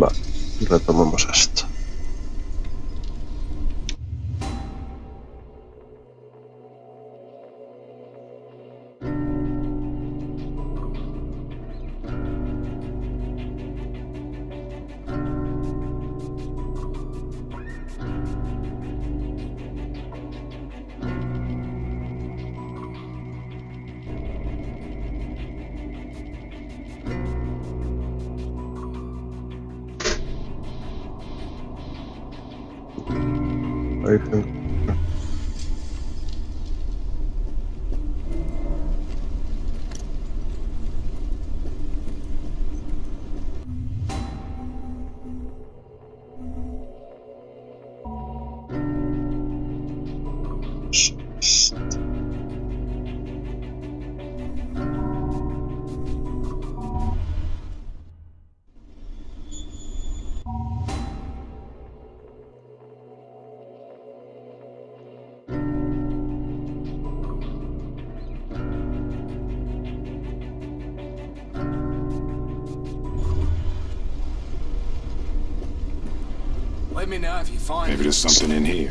Vale, retomamos esto. Something in here.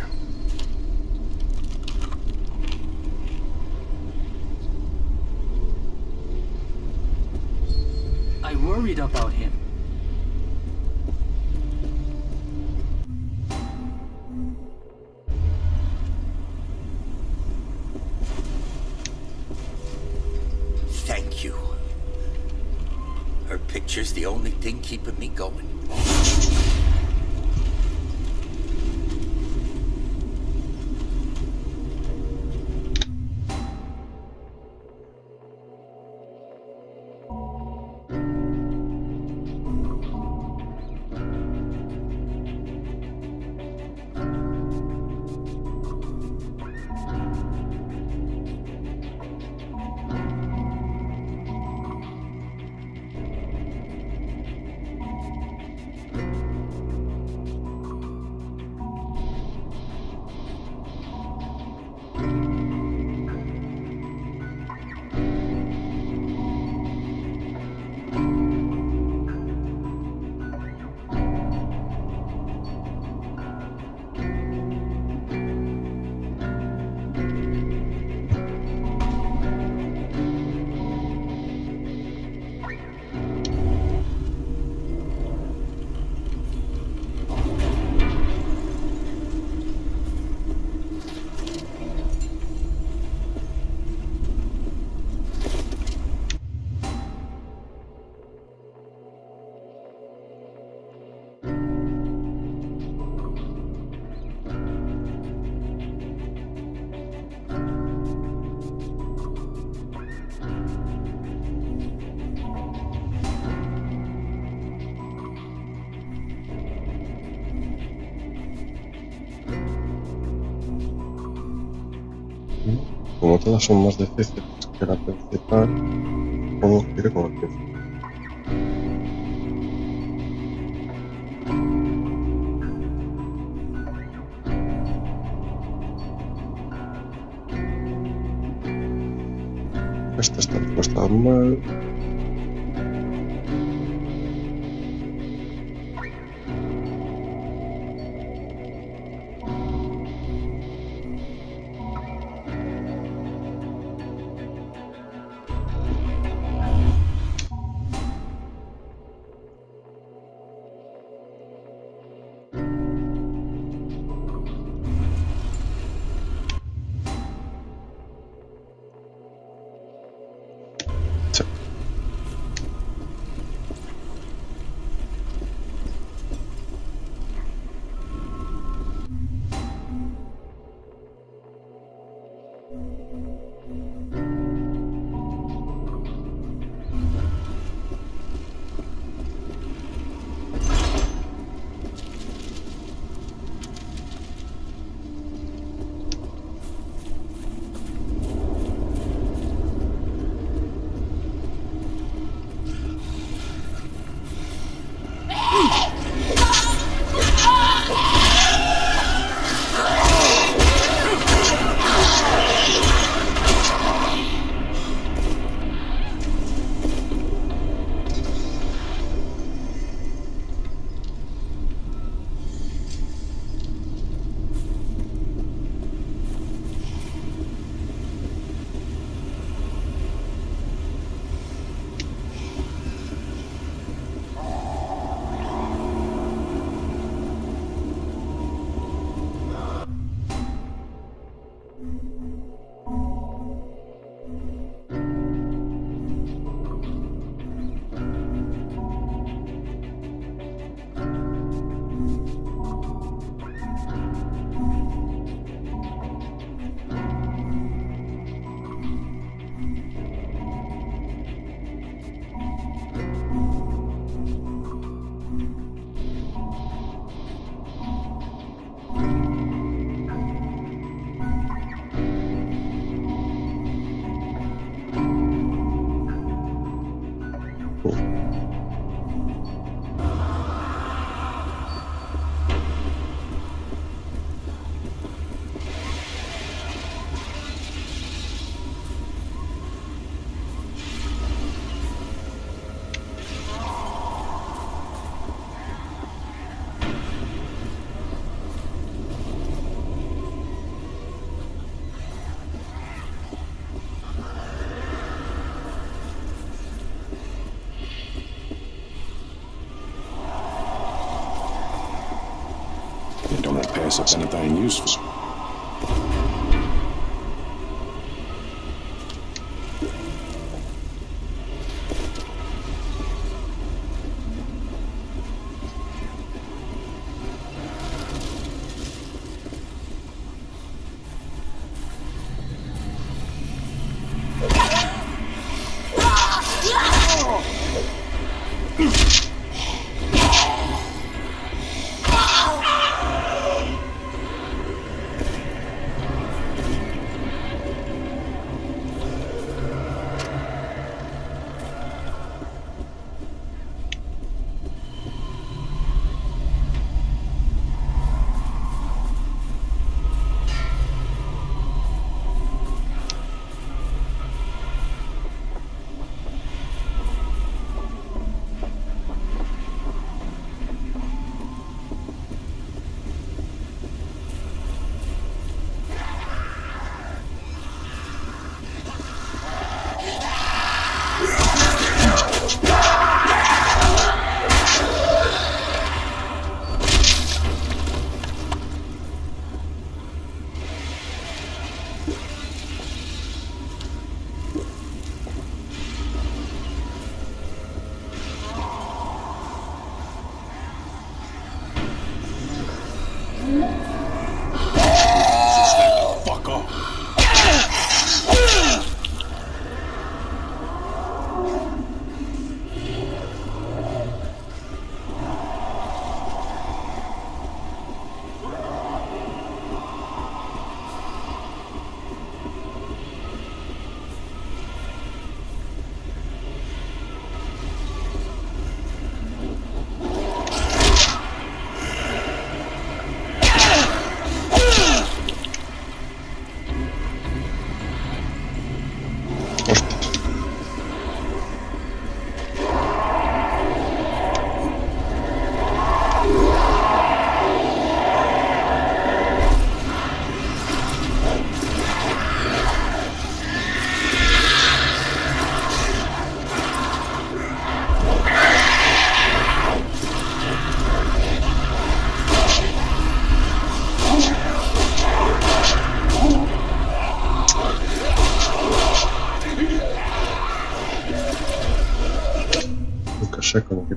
Todas son más difíciles que la principal, ¿cómo quiere como to anything useful. sea, como que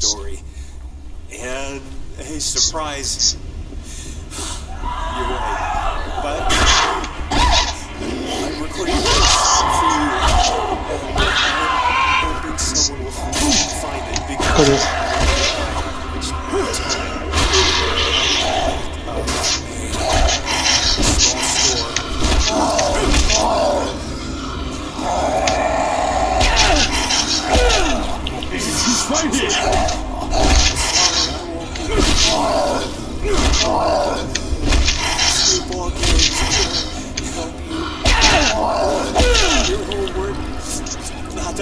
story. And a surprise. You're right. But I'm recording this for you. And uh, I'm hoping someone will find it because.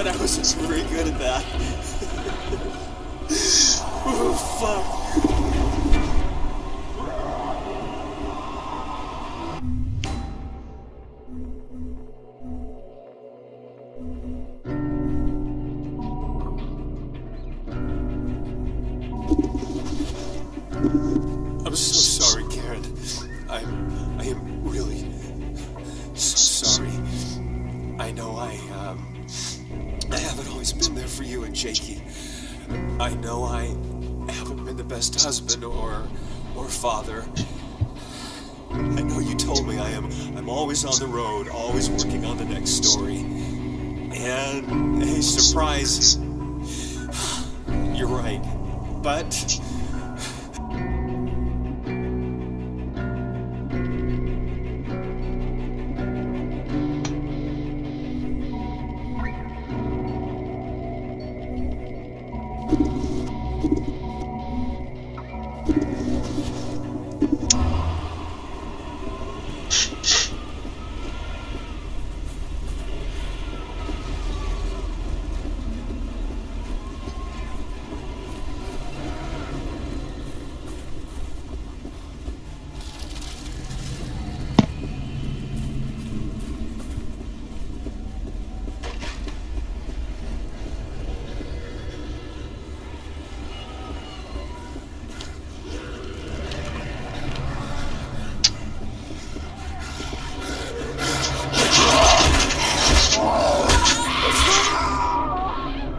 thought I was just really good at that. oh, fuck.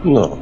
No.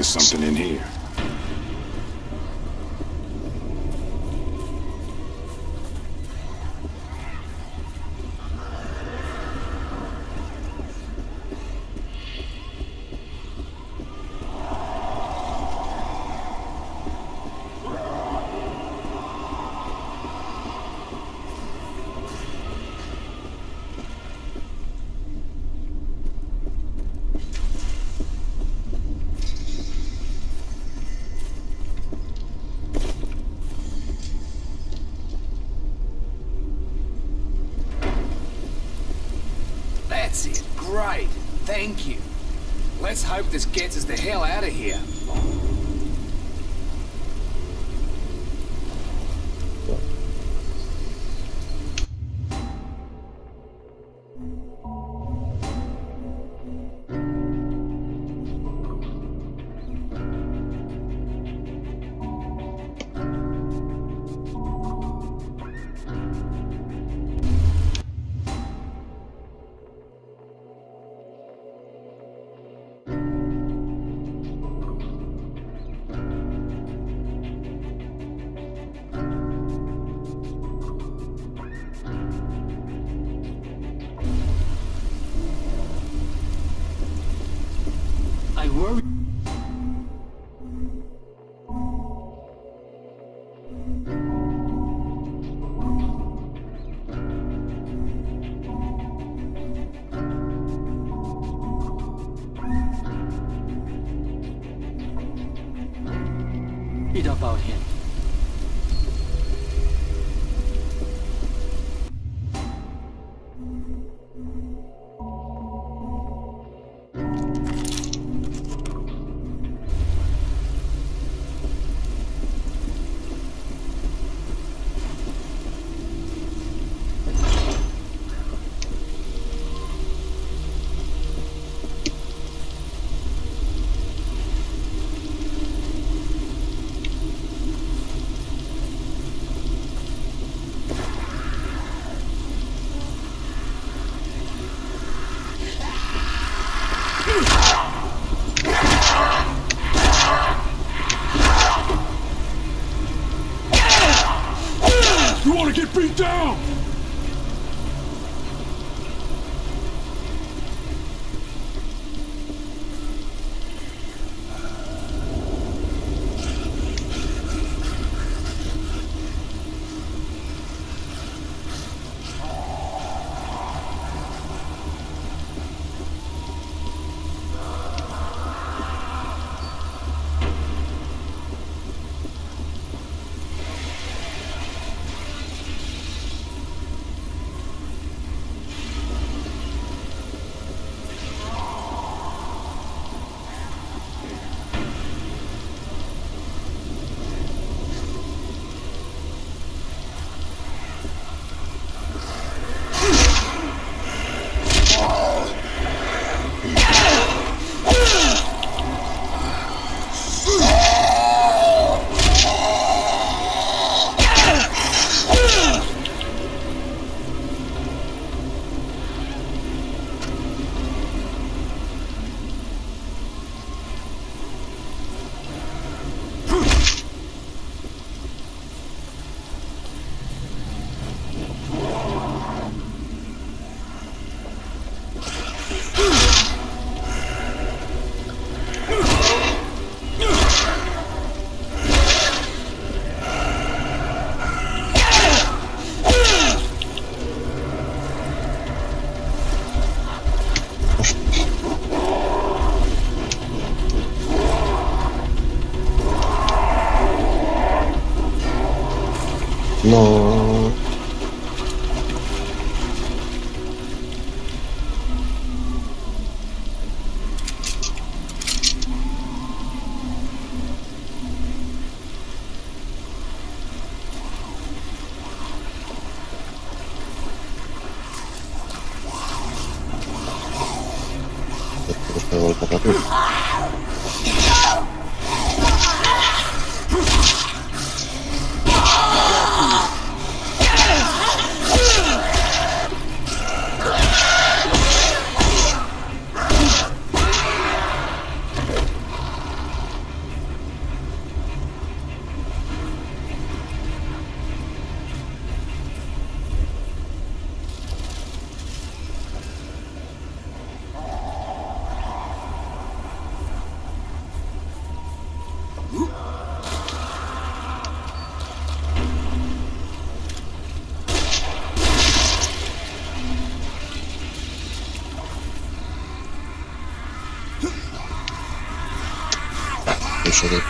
There's something in here. Thank you. Let's hope this gets us the hell out of here. Get beat down? Köşede.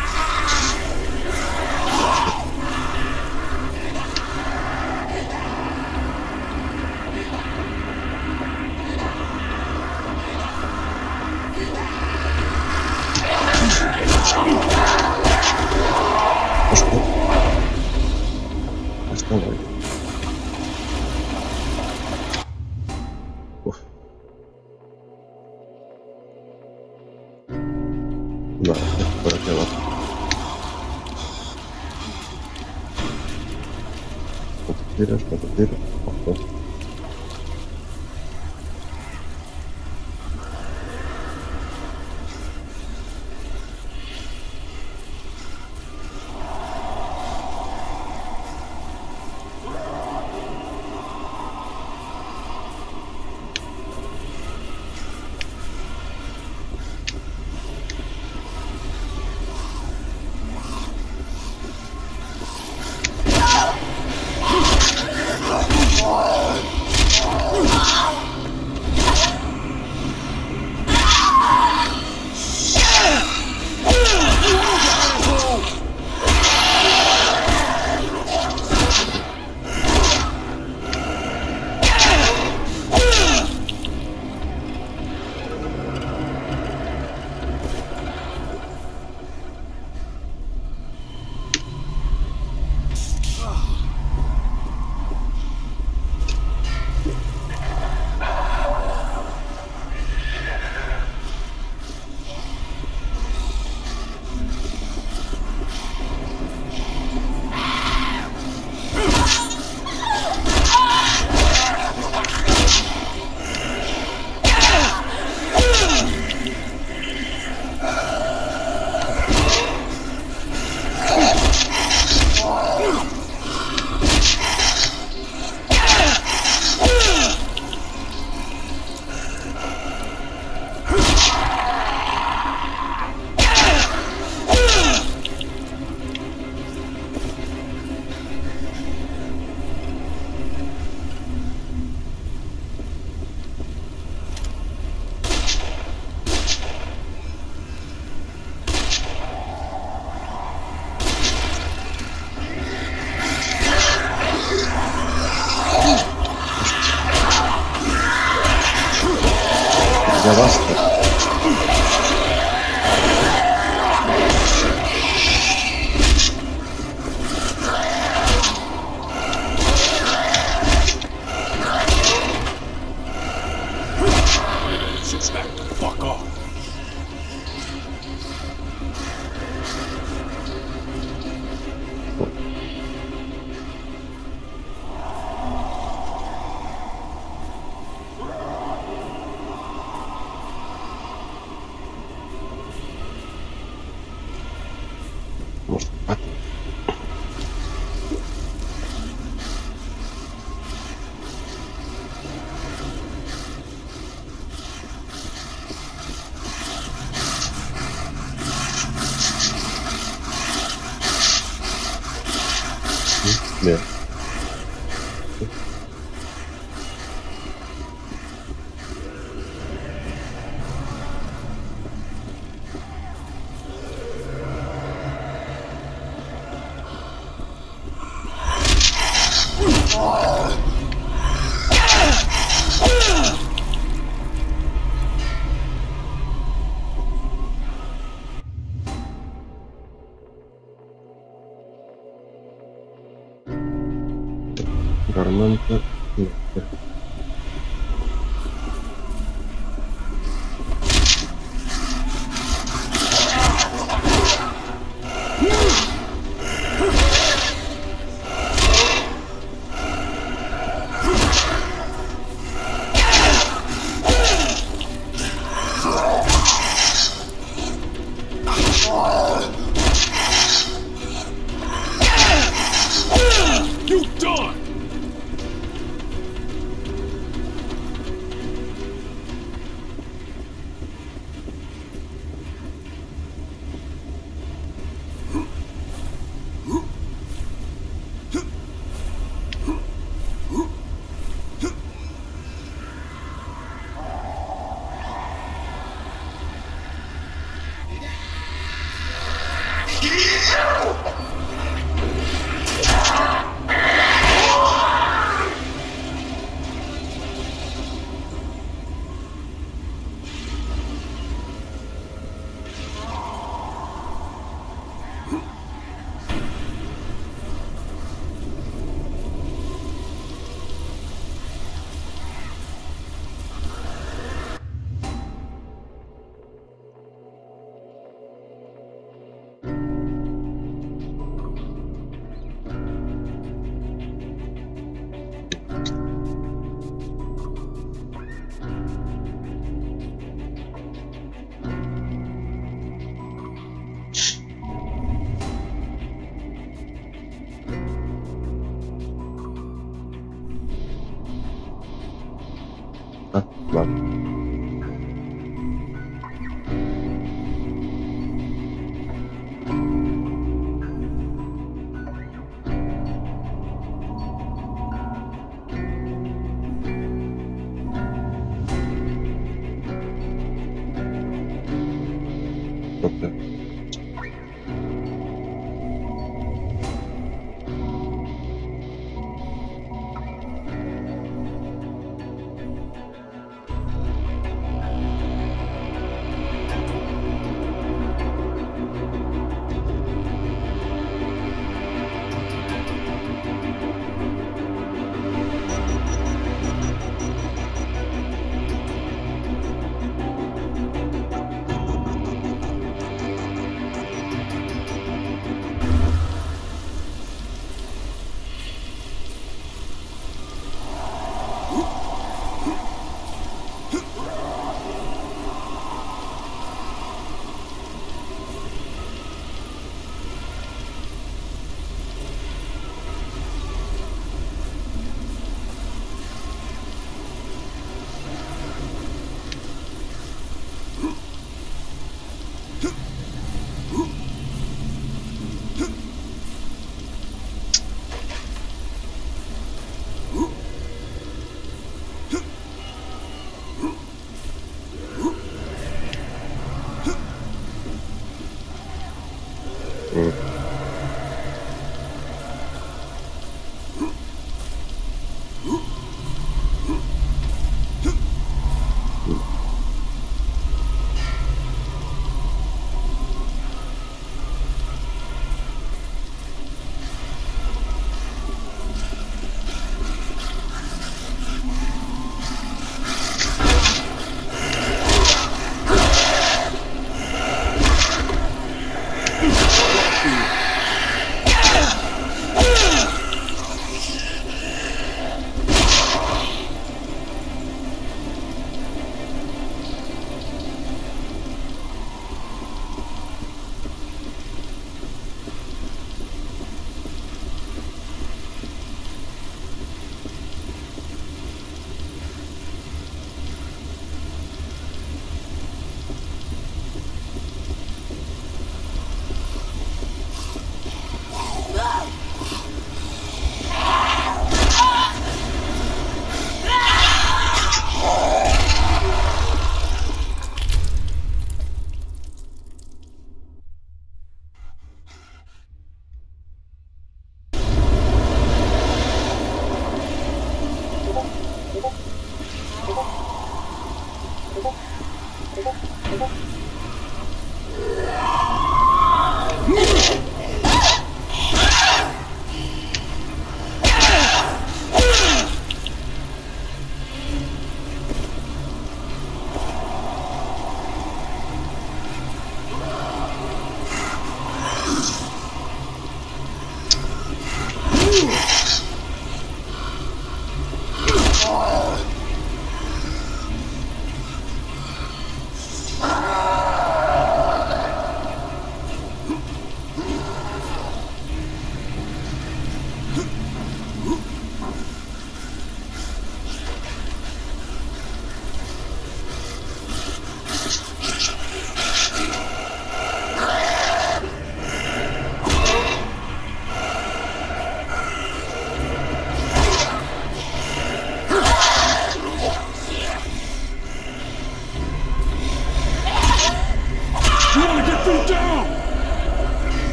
ジャバて。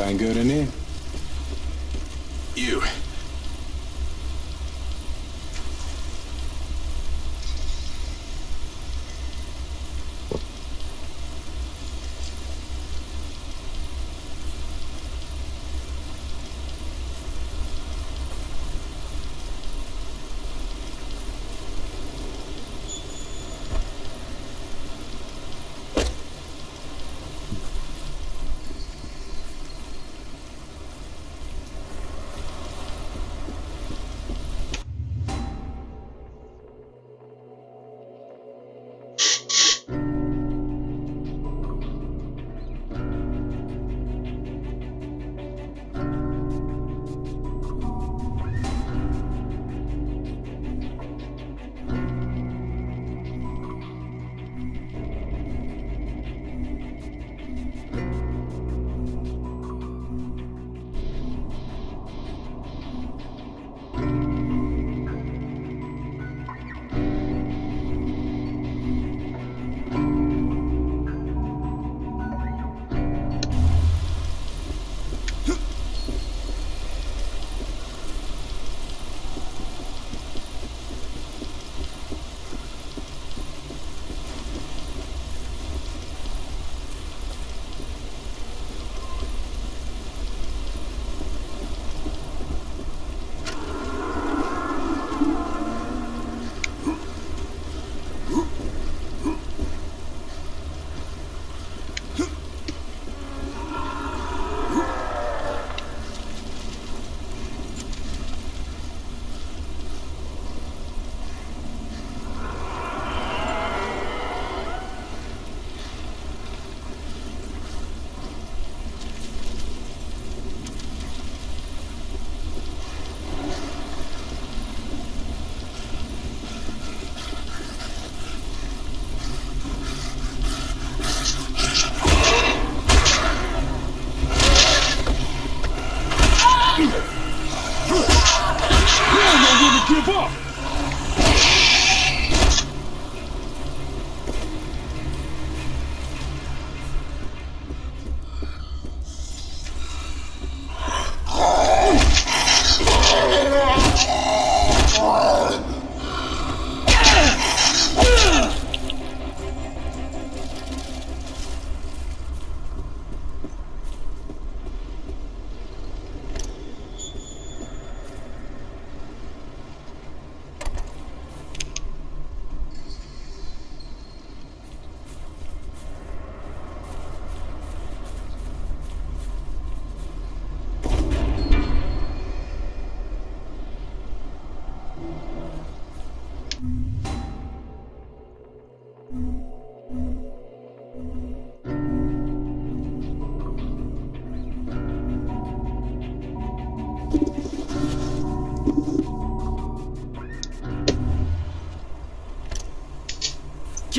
Anything good in here?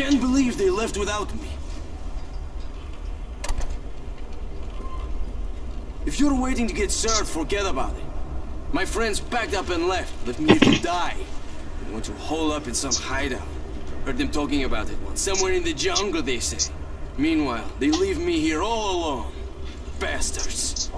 I can't believe they left without me. If you're waiting to get served, forget about it. My friends packed up and left, left me to die. They want to hole up in some hideout. Heard them talking about it once. Somewhere in the jungle, they say. Meanwhile, they leave me here all alone. Bastards.